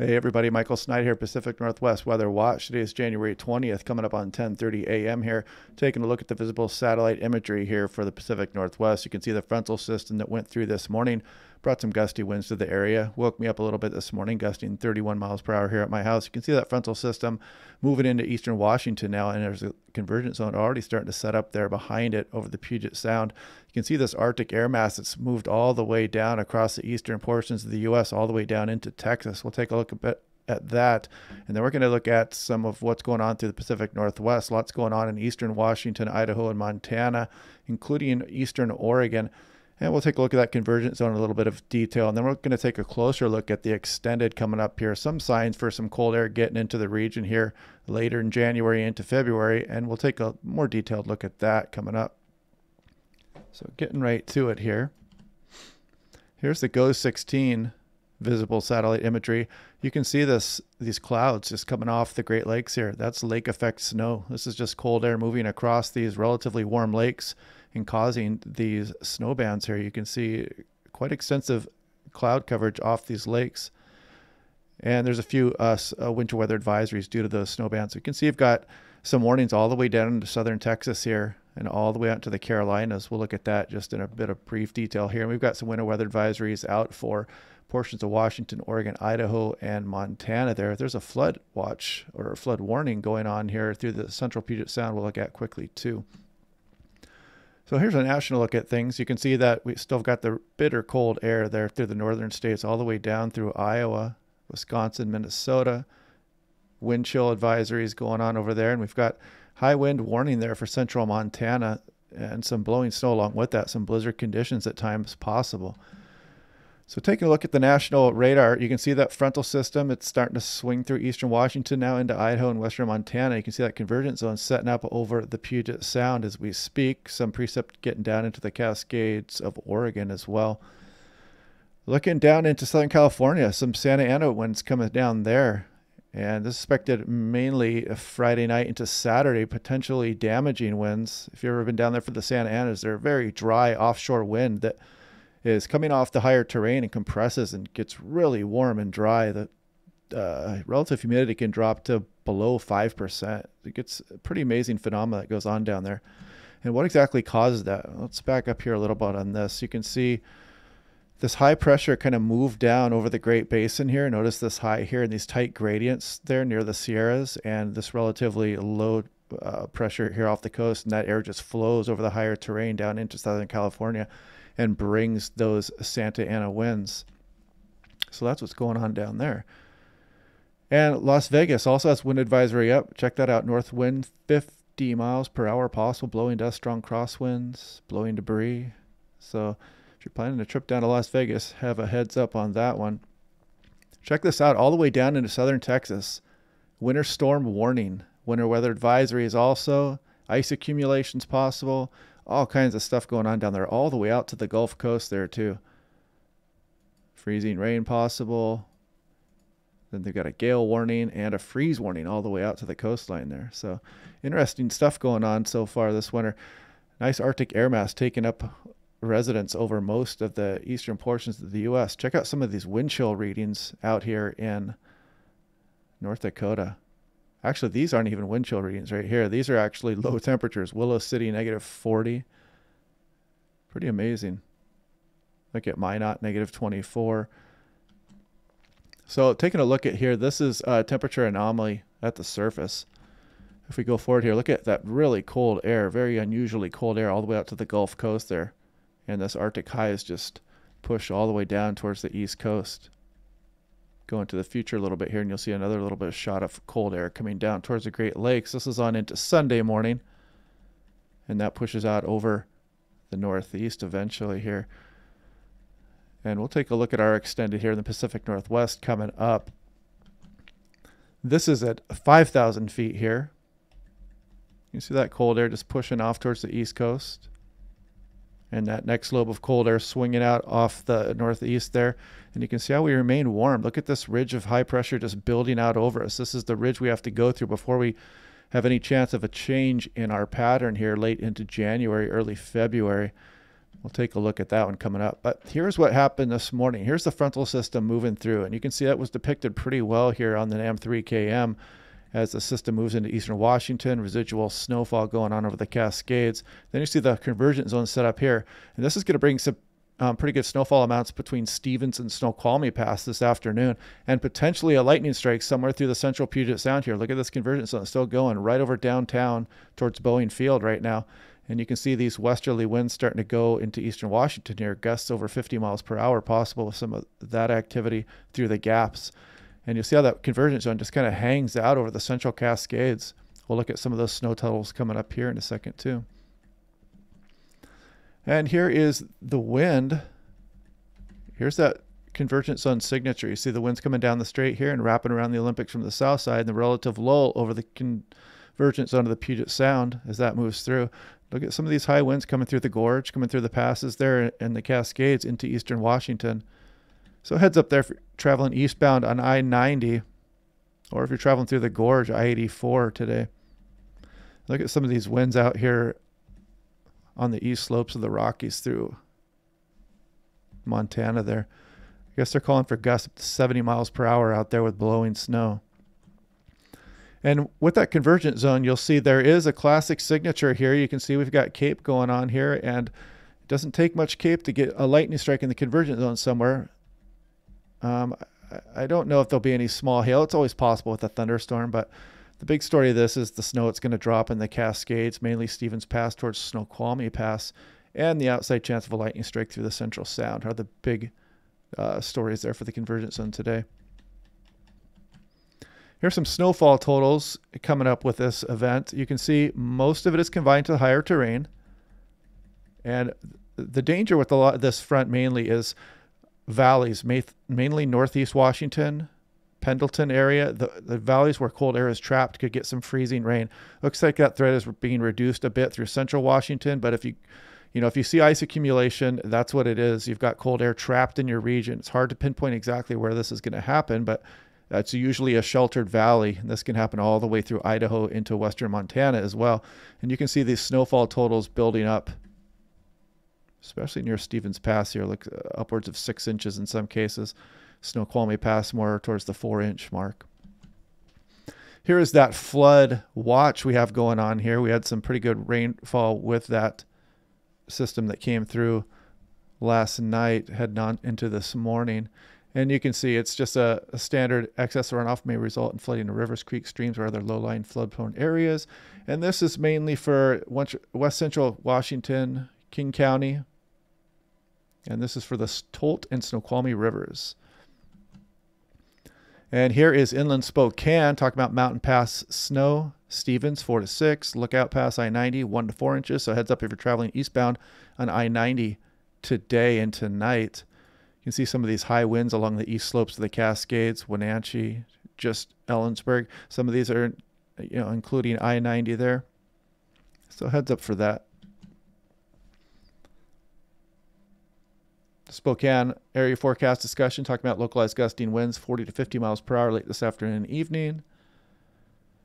Hey everybody, Michael Snyder here, Pacific Northwest Weather Watch. Today is January 20th, coming up on 10:30 a.m. here. Taking a look at the visible satellite imagery here for the Pacific Northwest. You can see the frontal system that went through this morning brought some gusty winds to the area. Woke me up a little bit this morning, gusting 31 miles per hour here at my house. You can see that frontal system moving into eastern Washington now, and there's a convergence zone already starting to set up there behind it over the Puget Sound. You can see this Arctic air mass that's moved all the way down across the eastern portions of the U.S., all the way down into Texas. We'll take a look a bit at that. And then we're going to look at some of what's going on through the Pacific Northwest. Lots going on in eastern Washington, Idaho, and Montana, including eastern Oregon. And we'll take a look at that convergence zone in a little bit of detail. And then we're going to take a closer look at the extended coming up here. Some signs for some cold air getting into the region here later in January into February. And we'll take a more detailed look at that coming up. So getting right to it here. Here's the GOES 16 visible satellite imagery. You can see this these clouds just coming off the Great Lakes here. That's lake effect snow. This is just cold air moving across these relatively warm lakes and causing these snow bands here. You can see quite extensive cloud coverage off these lakes. And there's a few uh, uh, winter weather advisories due to those snow bands. So you can see you've got some warnings all the way down into southern Texas here and all the way out to the Carolinas. We'll look at that just in a bit of brief detail here. And we've got some winter weather advisories out for portions of Washington, Oregon, Idaho, and Montana there. There's a flood watch or a flood warning going on here through the central Puget Sound we'll look at quickly too. So here's a national look at things. You can see that we still got the bitter cold air there through the northern states, all the way down through Iowa, Wisconsin, Minnesota. Wind chill advisories going on over there. And we've got high wind warning there for central Montana and some blowing snow along with that, some blizzard conditions at times possible. So taking a look at the national radar, you can see that frontal system. It's starting to swing through eastern Washington now into Idaho and western Montana. You can see that convergence zone setting up over the Puget Sound as we speak. Some precip getting down into the Cascades of Oregon as well. Looking down into Southern California, some Santa Ana winds coming down there. And this is expected mainly Friday night into Saturday, potentially damaging winds. If you've ever been down there for the Santa Anas, they're very dry offshore wind that – is coming off the higher terrain and compresses and gets really warm and dry. The uh, relative humidity can drop to below 5%. It gets a pretty amazing phenomena that goes on down there. And what exactly causes that? Let's back up here a little bit on this. You can see this high pressure kind of moved down over the Great Basin here. Notice this high here and these tight gradients there near the Sierras and this relatively low uh, pressure here off the coast. And that air just flows over the higher terrain down into Southern California and brings those Santa Ana winds. So that's what's going on down there. And Las Vegas also has wind advisory up. Check that out. North wind 50 miles per hour possible, blowing dust, strong crosswinds, blowing debris. So if you're planning a trip down to Las Vegas, have a heads up on that one. Check this out all the way down into southern Texas. Winter storm warning. Winter weather advisory is also. Ice accumulations possible all kinds of stuff going on down there, all the way out to the Gulf Coast there too. Freezing rain possible. Then they've got a gale warning and a freeze warning all the way out to the coastline there. So interesting stuff going on so far this winter. Nice Arctic air mass taking up residence over most of the eastern portions of the U.S. Check out some of these wind chill readings out here in North Dakota. Actually, these aren't even wind chill readings right here. These are actually low temperatures. Willow City, negative 40. Pretty amazing. Look at Minot, negative 24. So taking a look at here, this is a temperature anomaly at the surface. If we go forward here, look at that really cold air, very unusually cold air all the way out to the Gulf Coast there. And this Arctic high is just pushed all the way down towards the East Coast go into the future a little bit here and you'll see another little bit of shot of cold air coming down towards the Great Lakes. This is on into Sunday morning and that pushes out over the northeast eventually here. And we'll take a look at our extended here in the Pacific Northwest coming up. This is at 5,000 feet here. You see that cold air just pushing off towards the east coast and that next lobe of cold air swinging out off the northeast there. And you can see how we remain warm. Look at this ridge of high pressure just building out over us. This is the ridge we have to go through before we have any chance of a change in our pattern here late into January, early February. We'll take a look at that one coming up. But here's what happened this morning. Here's the frontal system moving through, and you can see that was depicted pretty well here on the M3KM as the system moves into eastern Washington, residual snowfall going on over the Cascades. Then you see the convergence zone set up here, and this is going to bring some um, pretty good snowfall amounts between Stevens and Snoqualmie Pass this afternoon, and potentially a lightning strike somewhere through the central Puget Sound here. Look at this convergence zone still going right over downtown towards Boeing Field right now. And you can see these westerly winds starting to go into eastern Washington here, gusts over 50 miles per hour possible with some of that activity through the gaps. And you'll see how that convergence zone just kind of hangs out over the central Cascades. We'll look at some of those snow totals coming up here in a second too. And here is the wind. Here's that convergence zone signature. You see the winds coming down the Strait here and wrapping around the Olympics from the south side and the relative lull over the convergence zone of the Puget Sound as that moves through. Look at some of these high winds coming through the gorge, coming through the passes there and the Cascades into eastern Washington. So heads up there for traveling eastbound on I 90, or if you're traveling through the gorge, I 84 today. Look at some of these winds out here on the east slopes of the Rockies through Montana there. I guess they're calling for gusts up to 70 miles per hour out there with blowing snow. And with that convergence zone, you'll see there is a classic signature here. You can see we've got CAPE going on here, and it doesn't take much CAPE to get a lightning strike in the convergence zone somewhere. Um, I don't know if there'll be any small hail. It's always possible with a thunderstorm, but the big story of this is the snow it's going to drop in the Cascades, mainly Stevens Pass towards Snoqualmie Pass, and the outside chance of a lightning strike through the Central Sound are the big uh, stories there for the convergence zone today. Here's some snowfall totals coming up with this event. You can see most of it is confined to the higher terrain. And the danger with a lot this front mainly is valleys, mainly northeast Washington, Pendleton area. The, the valleys where cold air is trapped could get some freezing rain. Looks like that threat is being reduced a bit through central Washington, but if you you know, if you see ice accumulation, that's what it is. You've got cold air trapped in your region. It's hard to pinpoint exactly where this is going to happen, but that's usually a sheltered valley. And this can happen all the way through Idaho into western Montana as well. And you can see these snowfall totals building up, especially near Stevens Pass here, like uh, upwards of six inches in some cases. Snoqualmie Pass more towards the four inch mark. Here is that flood watch we have going on here. We had some pretty good rainfall with that system that came through last night, heading on into this morning. And you can see it's just a, a, standard excess runoff may result in flooding of rivers, creeks, streams, or other low-lying flood-prone areas. And this is mainly for west central Washington, King County. And this is for the Tolt and Snoqualmie rivers. And here is inland Spokane, talking about Mountain Pass snow. Stevens, 4 to 6. Lookout Pass I 90, 1 to 4 inches. So heads up if you're traveling eastbound on I 90 today and tonight You can see some of these high winds along the east slopes of the Cascades, Wenatchee, just Ellensburg. Some of these are, you know, including I-90 there. So heads up for that. Spokane area forecast discussion talking about localized gusting winds 40 to 50 miles per hour late this afternoon and evening.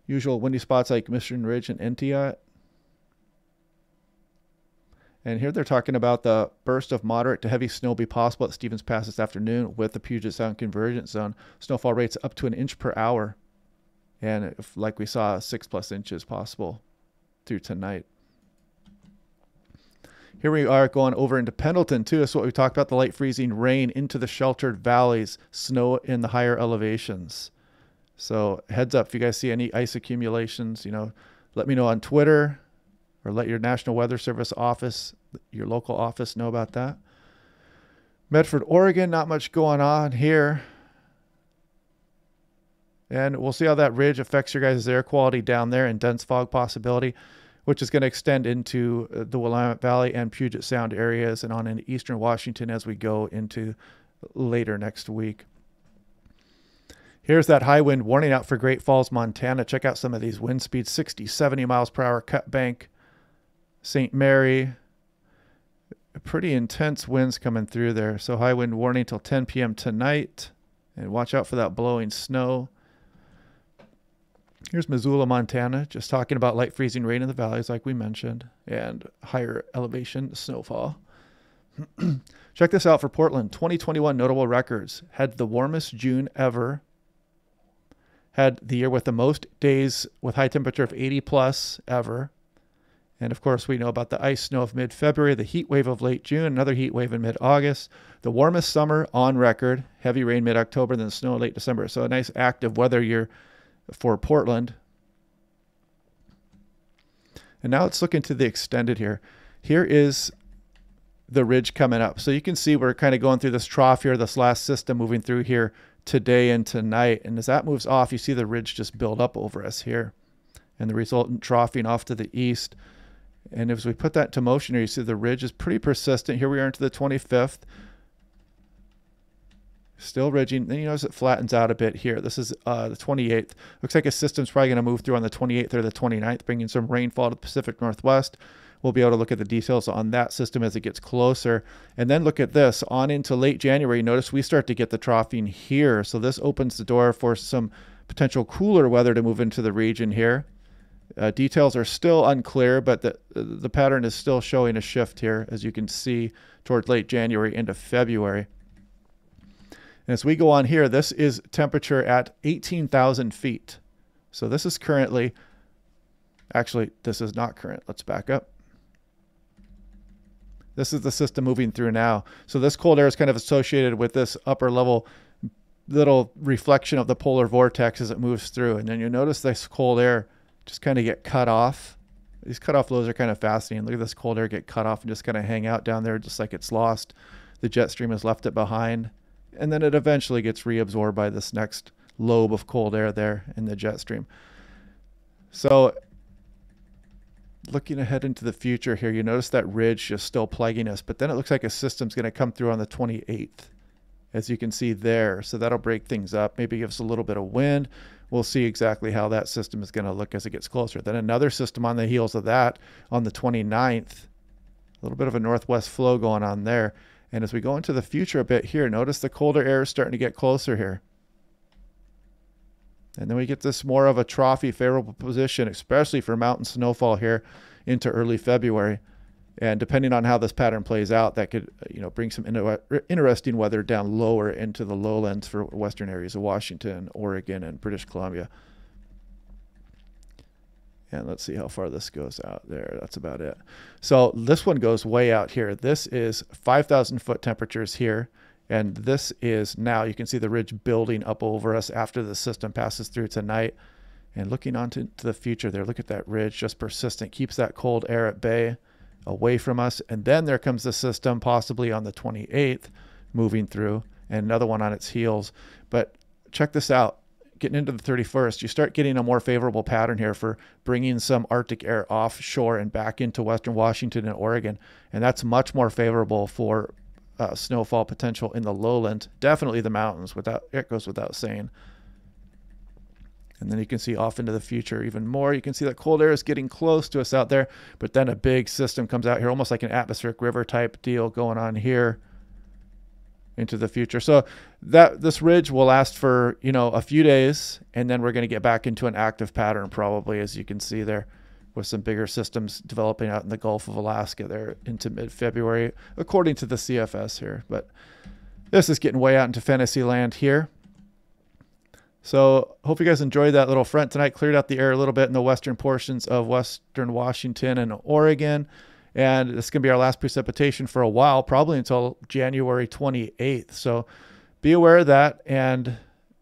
Usual windy spots like Mission Ridge and Entiat and here they're talking about the burst of moderate to heavy snow be possible at Stevens Pass this afternoon with the Puget Sound convergence zone. Snowfall rates up to an inch per hour. And if, like we saw, six plus inches possible through tonight. Here we are going over into Pendleton too. That's what we talked about the light freezing rain into the sheltered valleys, snow in the higher elevations. So heads up if you guys see any ice accumulations, you know, let me know on Twitter or let your National Weather Service office, your local office, know about that. Medford, Oregon, not much going on here. And we'll see how that ridge affects your guys' air quality down there and dense fog possibility, which is going to extend into uh, the Willamette Valley and Puget Sound areas and on into eastern Washington as we go into later next week. Here's that high wind warning out for Great Falls, Montana. Check out some of these wind speeds 60, 70 miles per hour cut bank. St. Mary, pretty intense winds coming through there. So high wind warning till 10 p.m. tonight. And watch out for that blowing snow. Here's Missoula, Montana, just talking about light freezing rain in the valleys, like we mentioned, and higher elevation snowfall. Check this out for Portland 2021 notable records. Had the warmest June ever. Had the year with the most days with high temperature of 80 plus ever. And of course, we know about the ice snow of mid February, the heat wave of late June, another heat wave in mid August, the warmest summer on record, heavy rain mid October, then snow late December. So a nice active weather year for Portland. And now let's look into the extended here. Here is the ridge coming up. So you can see we're kind of going through this trough here, this last system moving through here today and tonight. And as that moves off, you see the ridge just build up over us here and the resultant troughing off to the east. And as we put that to motion here, you see the ridge is pretty persistent. Here we are into the 25th. Still ridging. Then you notice it flattens out a bit here. This is uh, the 28th. Looks like a system's probably going to move through on the 28th or the 29th, bringing some rainfall to the Pacific Northwest. We'll be able to look at the details on that system as it gets closer. And then look at this on into late January. Notice we start to get the troughing here. So this opens the door for some potential cooler weather to move into the region here. Uh, details are still unclear, but the, the pattern is still showing a shift here, as you can see, towards late January into February. And as we go on here, this is temperature at 18,000 feet. So this is currently, actually, this is not current. Let's back up. This is the system moving through now. So this cold air is kind of associated with this upper level little reflection of the polar vortex as it moves through. And then you notice this cold air just kind of get cut off. These cutoff lows are kind of fascinating. Look at this cold air get cut off and just kind of hang out down there just like it's lost. The jet stream has left it behind. And then it eventually gets reabsorbed by this next lobe of cold air there in the jet stream. So looking ahead into the future here, you notice that ridge just still plaguing us, but then it looks like a system's going to come through on the 28th, as you can see there. So that'll break things up, maybe give us a little bit of wind. We'll see exactly how that system is going to look as it gets closer. Then another system on the heels of that on the 29th, a little bit of a northwest flow going on there. And as we go into the future a bit here, notice the colder air is starting to get closer here. And then we get this more of a trophy favorable position, especially for mountain snowfall here into early February. And depending on how this pattern plays out, that could you know bring some interesting weather down lower into the lowlands for western areas of Washington, Oregon, and British Columbia. And let's see how far this goes out there. That's about it. So this one goes way out here. This is 5,000 foot temperatures here. And this is now, you can see the ridge building up over us after the system passes through tonight. And looking on to, to the future there, look at that ridge, just persistent, keeps that cold air at bay away from us. And then there comes the system, possibly on the 28th, moving through, and another one on its heels. But check this out. Getting into the 31st, you start getting a more favorable pattern here for bringing some Arctic air offshore and back into Western Washington and Oregon. And that's much more favorable for uh, snowfall potential in the lowland, definitely the mountains. Without it goes without saying. And then you can see off into the future even more. You can see that cold air is getting close to us out there, but then a big system comes out here, almost like an atmospheric river type deal going on here into the future. So that this ridge will last for, you know, a few days and then we're going to get back into an active pattern probably as you can see there with some bigger systems developing out in the Gulf of Alaska there into mid February, according to the CFS here. But this is getting way out into fantasy land here. So hope you guys enjoyed that little front tonight. Cleared out the air a little bit in the western portions of western Washington and Oregon. And this is going to be our last precipitation for a while, probably until January 28th. So be aware of that. And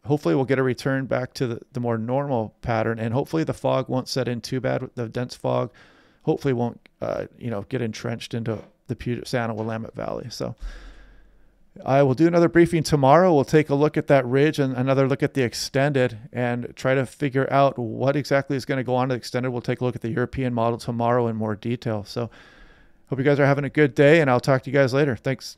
hopefully we'll get a return back to the, the more normal pattern and hopefully the fog won't set in too bad the dense fog hopefully won't uh, you know get entrenched into the Puget Sound and Willamette Valley so I will do another briefing tomorrow. We'll take a look at that ridge and another look at the extended and try to figure out what exactly is going to go on to the extended. We'll take a look at the European model tomorrow in more detail. So, hope you guys are having a good day, and I'll talk to you guys later. Thanks.